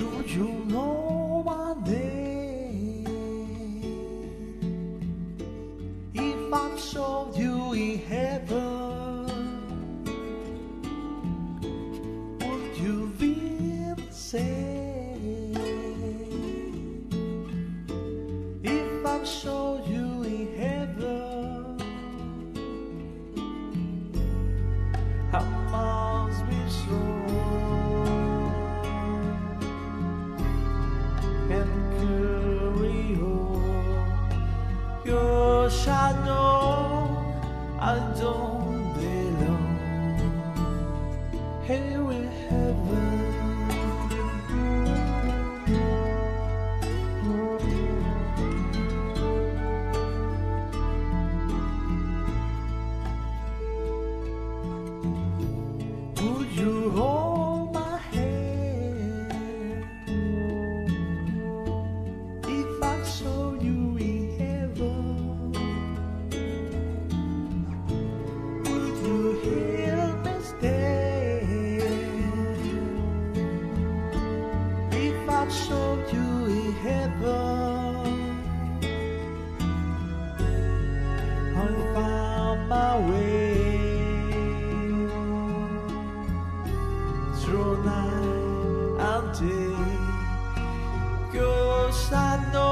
Do you know my name? If I showed you in heaven, would you feel the same? I I don't belong here in heaven. Would you hold saw you in heaven? I found my way through night and day. Cause I know